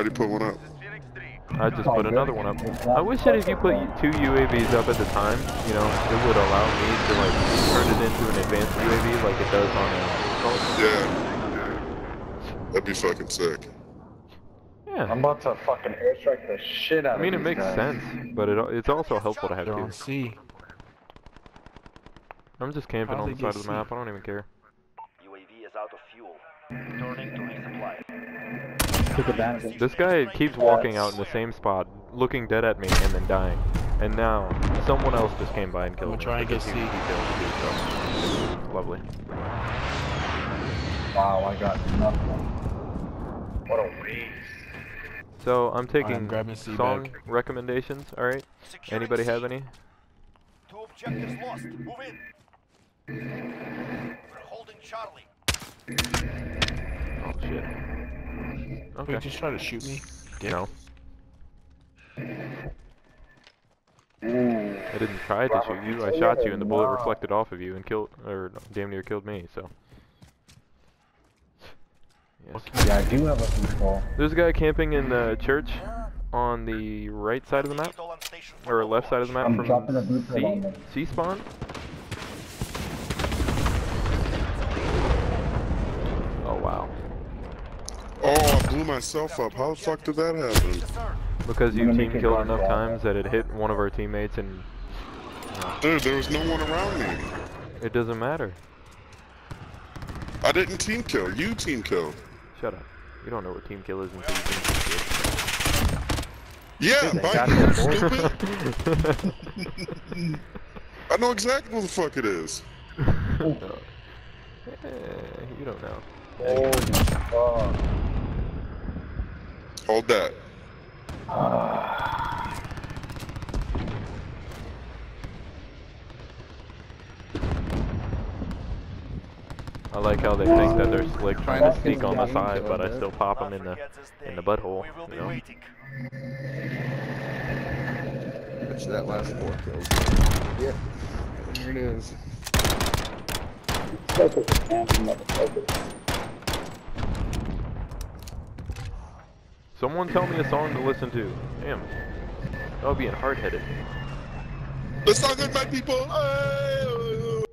Already put one up. I just put another one up. I wish that if you put two UAVs up at the time, you know, it would allow me to like turn it into an advanced UAV like it does on a. Yeah. yeah. That'd be fucking sick. Yeah. I'm about to fucking airstrike the shit out I mean, it of these makes guys. sense, but it it's also helpful to have They're two. on C. I'm just camping on the side of the map. I don't even care. UAV is out of fuel. Returning to resupply. Took advantage. This guy keeps walking out in the same spot, looking dead at me, and then dying. And now, someone else just came by and killed I'm me. gonna try and because get he- C. he failed to do so. Lovely. Wow, I got nothing. What a waste. So, I'm taking grabbing C song back. recommendations, alright? Anybody have any? Two objectives lost. Move in. We're holding Charlie. Shit. Okay. Wait, just try to shoot me. No. I didn't try to shoot you. I shot you, and the bullet reflected off of you and killed, or damn near killed me. So. Yes. Yeah, I do have a control. There's a guy camping in the church on the right side of the map, Still on station. or left side of the map I'm from boost C. C spawn. Blew myself up. How the fuck did that happen? Because you team killed enough times that it hit one of our teammates, and Dude, there was no one around me. it doesn't matter. I didn't team kill. You team killed. Shut up. You don't know what team kill is until you team kill. Yeah, They bite got me, that stupid. I know exactly what the fuck it is. Eh, you don't know. Holy fuck. Hold that. I like how they think that they're slick trying to sneak on the side, but I still pop them in the in the butthole. We will be You know? waiting. That's that last four kills. Yeah. Here it is. Focus, man. Motherfucker. Someone tell me a song to listen to. Damn. That would be hard headed. Let's not get my people. Hey!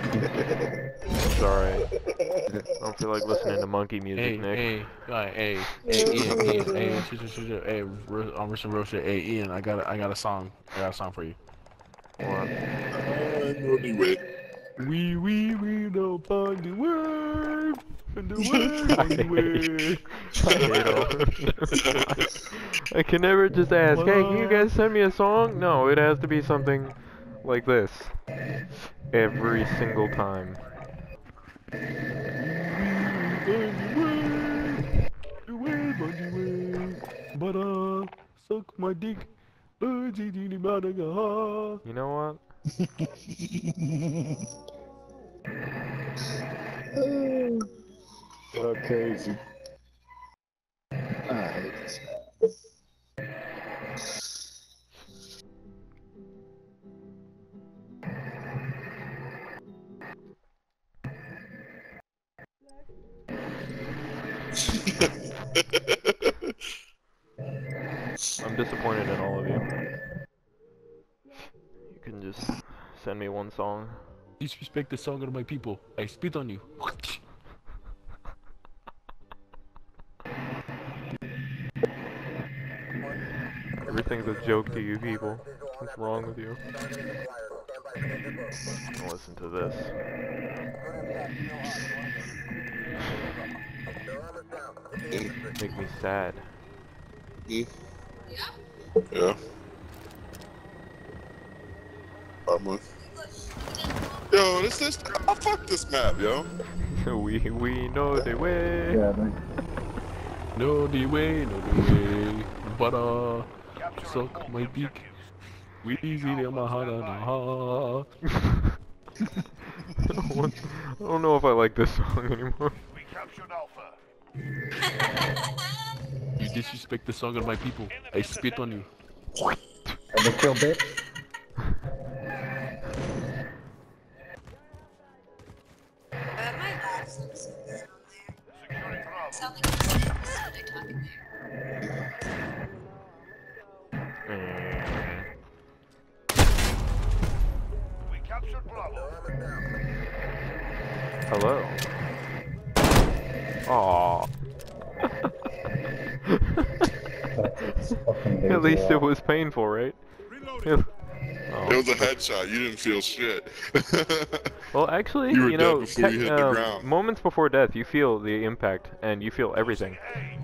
It's alright. I don't feel like listening to monkey music, Hey, Nick. hey, guy, hey, hey, Ian, Ian, hey, shit, shit, shit, shit, hey, Ro- I'm Richard Rocha, hey, Ian, I got, a, I got a song, I got a song for you. What? I know the way. We, we, we know find the word. Find the word, find the word. I I can never just ask, hey, can you guys send me a song? No, it has to be something like this. Every single time. But uh, suck my dick. You know what? What crazy? I hate this guy. I'm disappointed in all of you. You can just send me one song. Disrespect the song of my people. I spit on you. Everything's a joke to you people. What's wrong with you? Listen to this. Make me sad. Yeah. Armor. Yo, this is. I fuck this map, yo. we we know the way. Yeah, they, no the way, no the way. But uh, suck my dick. We easy in my heart. I don't know if I like this song anymore. We captured Alpha. You disrespect the song of my people. I spit on you. and they kill bitch. Hello. Aww. At least it was painful, right? It Oh. was a headshot. You didn't feel shit. Well, actually, You you dead know, before you te- hit the um, moments before death, you feel the impact and you feel everything.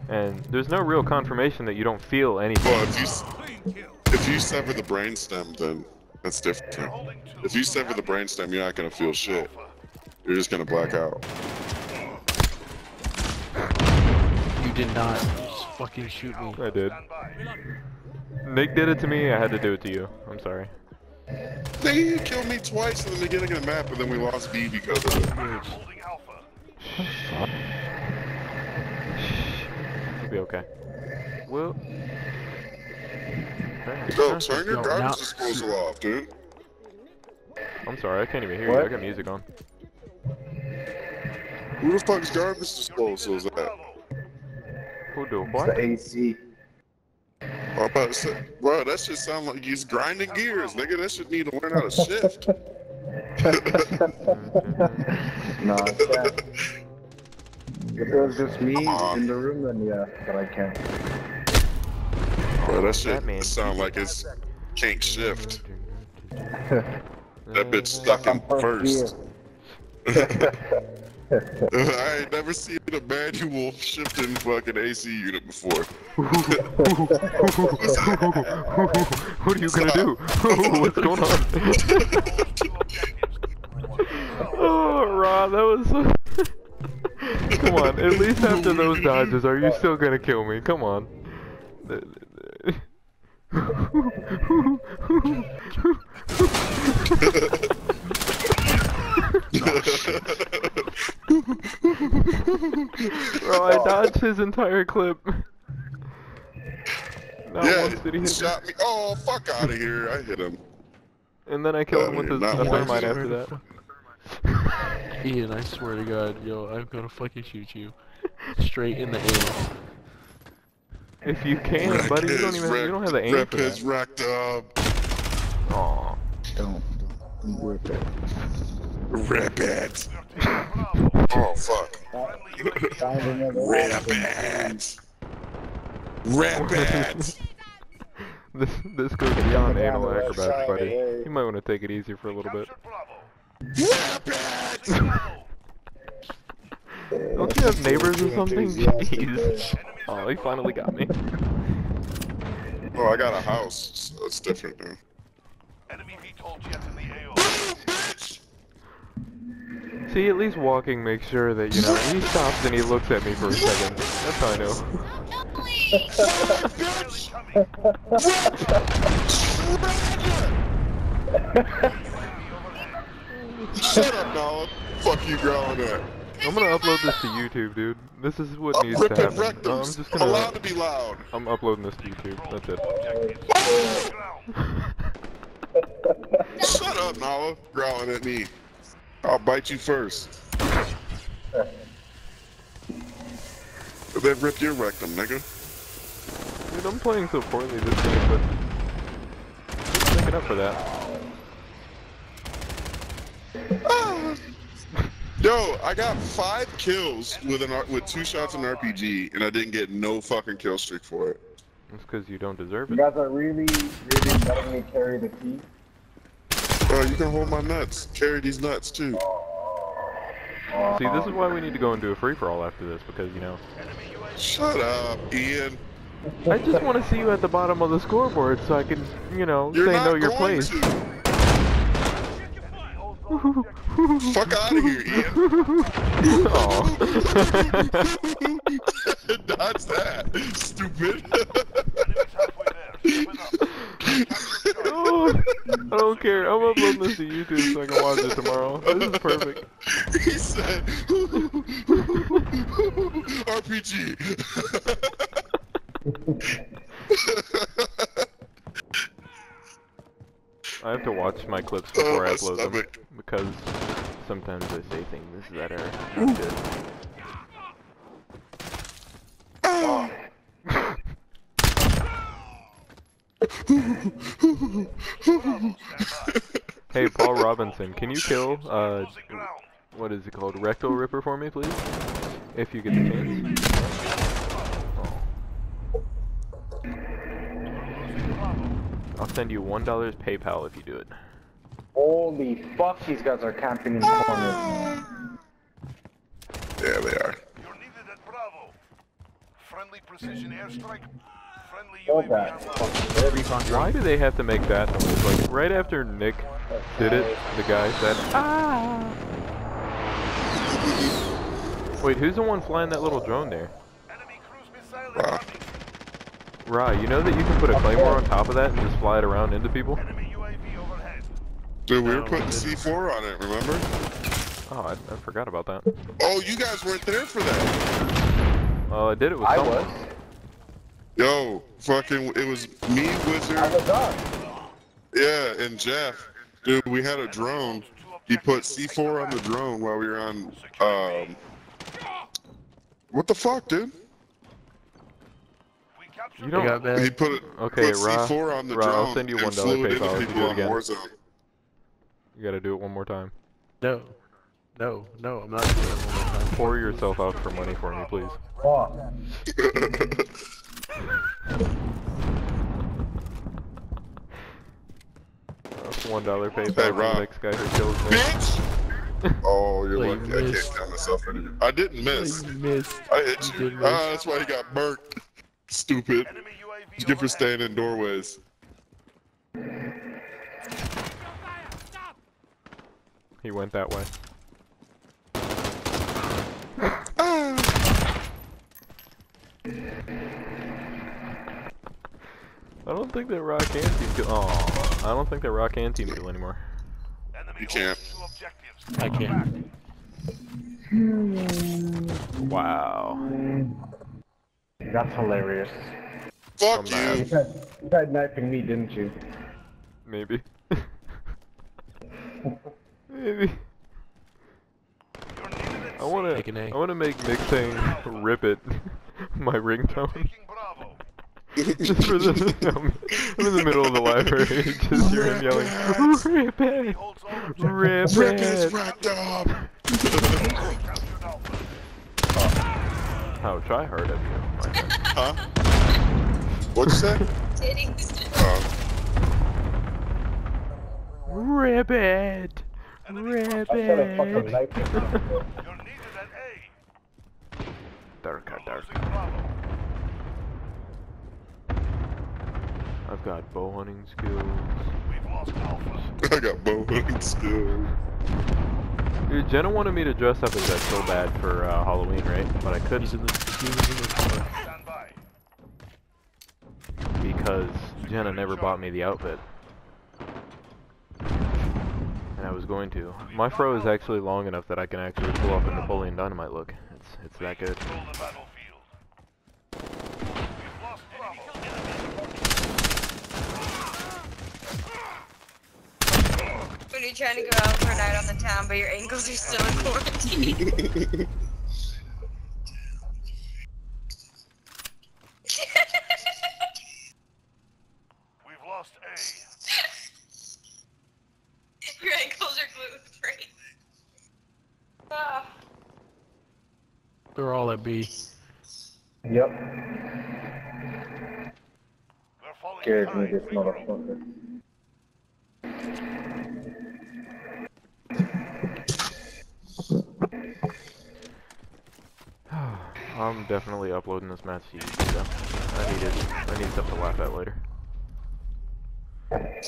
And there's no real confirmation that you don't feel anything. well, if you if you sever the brainstem, then that's different. If you sever the brainstem, you're not gonna feel shit. You're just gonna black out. You did not just fucking shoot me. I did. Nick did it to me, I had to do it to you. I'm sorry. They killed me twice in the beginning of the map, and then we lost B because of it. Holding Alpha. It'll be okay. Well. Okay. Yo, turn your garbage disposal off, dude. I'm sorry, I can't even hear you. I got music on. Who the fuck's garbage disposal is that? Who do It's what? the AC. I'm about to say, bro, that shit sound like he's grinding gears, nigga. That shit need to learn how to shift. No, it's. If it was just me in the room, then yeah, but I can't. Bro, that shit That man. sound like it's can't shift. That bitch stuck in I'm first. Gear. I ain't never seen a manual shifting fucking AC unit before. what are you gonna do? What's going on? oh, Ron, that was. Come on, at least after those dodges, are you still gonna kill me? Come on. Bro, I dodged his entire clip. Not yeah, once did he he hit me. shot me. Oh, fuck out of here. I hit him. And then I killed him with you're a, not a once. thermite after that. Ian, I swear to God, yo, I'm gonna fucking shoot you. Straight in the air. If you can, buddy, you don't even have, you don't have the aim Rep for is that. racked up. Aw. Don't. Don't work it. Rep it. Oh, fuck. Find another Rep option. it. Rep it. This this goes beyond Look around anal the right acrobats, side, buddy. hey. You might want to take it easy for a little bit. Rep. Don't you have neighbors or something? Enthusiastic Jeez. Oh, he finally got me. Oh, I got a house, so it's different now. Enemy VTOL See, at least walking makes sure that, you know, he stops and he looks at me for a second. That's how I know. Shut up, Nala. Fuck you growling at. I'm gonna upload this to YouTube, dude. This is what needs to happen. No, I'm just gonna... allowed to be loud. I'm uploading this to YouTube. That's it. Shut up, Nala. Growling at me. I'll bite you first. And then rip your rectum, nigga. Dude, I'm playing so poorly this game, but... Just making up for that. Ah! Yo, I got five kills with an with two shots in RPG, and I didn't get no fucking kill streak for it. It's because you don't deserve it. You guys are really, really letting me carry the key. Bro, you can hold my nuts. Carry these nuts too. See, this is why we need to go and do a free-for-all after this, because, you know... Shut up, Ian. I just want to see you at the bottom of the scoreboard so I can, you know, You're say not know your place. to. Fuck out of here, Ian. Aw. Dodge that, stupid. Oh, I don't care. I'm uploading this to YouTube so I can watch it tomorrow. This is perfect. he said, RPG. I have to watch my clips Oh, before I my upload them because sometimes I say things that are not good. Hey, Paul Robinson, can you kill uh what is it called? Rectal Ripper for me, please? If you get the chance. Oh. I'll send you one dollars PayPal if you do it. Holy fuck, these guys are camping in the corner. There they are. You're needed at Bravo. Friendly precision airstrike. Friendly Hold that. Why do they have to make that noise? Like right after Nick did it, the guy said, "Ah." Wait, who's the one flying that little drone there? Enemy cruise missile Wow. incoming. Ra, you know that you can put a claymore on top of that and just fly it around into people? Enemy UAV overhead. Dude, we were putting. C4 on it, remember? Oh, I, I forgot about that. Oh, you guys weren't there for that. Oh, I did it with I someone. was. Yo, fucking, it was me, I Wizard, was yeah, and Jeff. Dude, we had a drone. He put C4 on the drone while we were on, um... What the fuck, dude? We You don't- got that. He put it, Okay, put Ra, C4 on the Ra, drone I'll send you and $1 flew it into PayPal if you people do it on again. Warzone. You gotta do it one more time. No. No, no, I'm not doing it one more time. Pour yourself out for money for me, please. Fuck. That's one dollar PayPal Hey, Rob. the next guy who kills me. Bitch! Oh, you're Well, you I can't count myself in. I didn't miss. You missed. I hit You you. Ah, that's why he got burnt. Stupid. enemy UAV good for staying in doorways. He went that way. I don't think that Rock and Team kill. Oh, I don't think that Rock and Team kill anymore. You can't. objectives. I can't. Wow. That's hilarious. Fuck you. You tried, you tried knifing me, didn't you? Maybe. Maybe. You're needed at I wanna. Take an A. I wanna make Nick saying "Rip it" my ringtone. Taking Bravo. Just for the. I'm, I'm in the middle of the library. Just hear him yelling, "Rip He it, holds all objectives. rip Rip it." racked up. Captured How try hard of you. Huh? What'd you say? Oh, Rip it, rip I should have fucking it. knifed him. You're needed at A. Darker, dark. Losing Bravo. I've got bow hunting skills. We've lost Alpha. I got bow hunting skills. Dude, Jenna wanted me to dress up as that so bad for uh, Halloween, right? But I couldn't in the, in the car. Stand by. because Jenna never bought me the outfit. And I was going to. My fro is actually long enough that I can actually pull off a Napoleon Dynamite look. It's it's that good. Control the battlefield. We've lost Bravo. When you're trying to go out for a night on the town, but your ankles are still in quarantine. We've lost A. your ankles are gluten free. Ah. They're all at B. Yep. We're falling Scared me, behind. this Regroup. motherfucker. I'm definitely uploading this match to YouTube though. I need it. I need stuff to laugh at later. They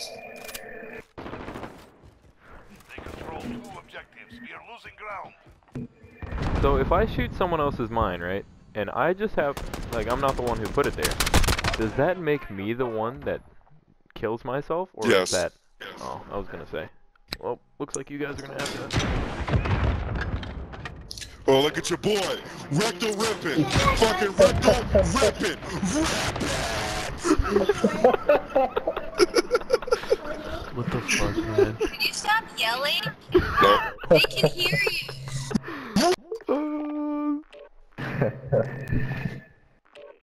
control two objectives. We are losing ground. So if I shoot someone else's mine, right? And I just have like I'm not the one who put it there. Does that make me the one that kills myself or Yes. is that Oh, I was going to say. Well, looks like you guys are going to have to Oh, look at your boy. Rectal ripping. Fucking rectal ripping. what the fuck, man? Can you stop yelling? They can hear you.